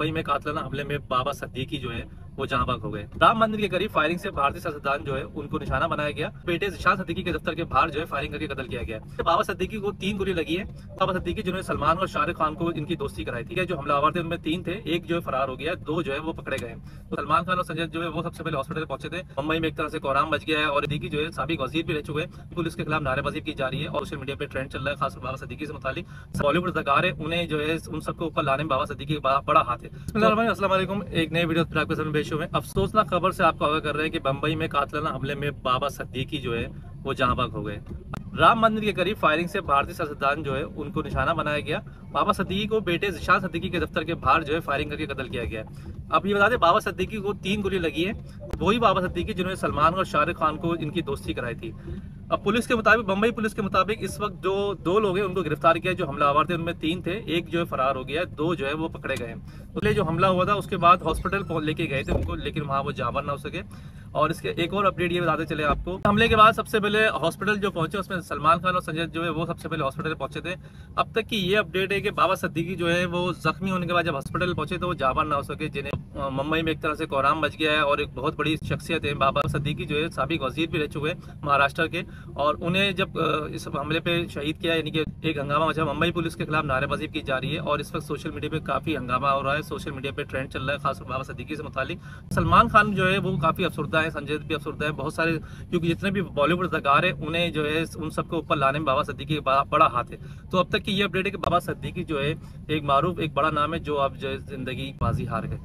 मुंबई में कातलाना हमले में बाबा सद्दीकी जो है वो जहाँ भाग हो गए। राम मंदिर के करीब फायरिंग से भारतीय सियासतदान जो है, उनको निशाना बनाया गया। बेटे जिशान सद्दीकी के दफ्तर के बाहर जो है फायरिंग करके कत्ल किया गया। तो बाबा सद्दीकी को तीन गोली लगी है। बाबा सद्दीकी जिन्होंने सलमान और शाहरुख खान को इनकी दोस्ती कराई थी जो हमलावर थे, उनमें तीन थे। एक जो है फरार हो गया, दो जो है वो पकड़े गए। तो सलमान खान और संजय जो है, वो सबसे पहले हॉस्पिटल पहुँचे थे। मुंबई में एक तरह से कोराम बच गया है और सद्दीकी जो है, साबिक वज़ीर भी रह चुके हैं। पुलिस के खिलाफ नारेबाजी की जा रही है और सोशल मीडिया पर ट्रेंड चल रहा है खास बाबा सद्दीकी से मुतालिक। बॉलीवुड अदाकार है, उन्हें जो है, उन सबको ऊपर लाने में बाबा सद्दीकी का बड़ा हाथ है। असलम एक नए वीडियो आपके सामने पेश हुए अफसोसनाक खबर से आपको आगाह कर रहे हैं कि बंबई में कातलाना हमले में बाबा सद्दीकी जो है, वो जहाँ बाग हो गए। राम मंदिर के करीब फायरिंग से भारतीय सियासतदान जो है, उनको निशाना बनाया गया। बाबा सद्दीकी को बेटे जिशान सद्दीकी के दफ्तर के बाहर जो है फायरिंग करके कत्ल किया गया। अब ये बता दें, बाबा सद्दीकी को तीन गोली लगी है। वही बाबा सद्दीकी जिन्होंने सलमान और शाहरुख खान को इनकी दोस्ती कराई थी। अब पुलिस के मुताबिक बम्बई पुलिस के मुताबिक इस वक्त जो दो लोग हैं, उनको गिरफ़्तार किया जो हमलावर थे, उनमें तीन थे, एक जो है फरार हो गया, दो जो है वो पकड़े गए उसके जो हमला हुआ था, उसके बाद हॉस्पिटल लेके गए थे उनको, लेकिन वहाँ वो जावर ना हो सके। और इसके एक और अपडेट ये बताते चले आपको। हमले के बाद सबसे पहले हॉस्पिटल जो पहुँचे, उसमें सलमान खान और संजय जो है, वो सबसे पहले हॉस्पिटल पहुँचे थे। अब तक की ये अपडेट है कि बाबा सद्दीकी जो है, वो जख्मी होने के बाद जब हॉस्पिटल पहुँचे तो वो जाबान ना हो सके, जिन्हें मुंबई में एक तरह से कोराम बच गया है और एक बहुत बड़ी शख्सियत है बाबा सद्दीकी जो है, सबक वज़ीर भी रह चुके हैं महाराष्ट्र के। और उन्हें जब इस हमले पे शहीद किया, यानी कि एक हंगामा मचा। मुंबई पुलिस के खिलाफ नारेबाजी की जा रही है और इस वक्त सोशल मीडिया पे काफ़ी हंगामा हो रहा है। सोशल मीडिया पे ट्रेंड चल रहा है, खासकर बाबा सद्दीकी से मुतालिक। सलमान खान जो है, वो काफ़ी अफसरदा है, संजय भी अफसरदा है, बहुत सारे, क्योंकि जितने भी बॉलीवुड अदाकार है, उन्हें जो है, उन सबको ऊपर लाने में बाबा सद्दीकी बड़ा हाथ है। तो अब तक की ये अपडेट है कि बाबा सद्दीकी जो है, एक मारूफ, एक बड़ा नाम है, जो अब जो है ज़िंदगी बाजी हार गए।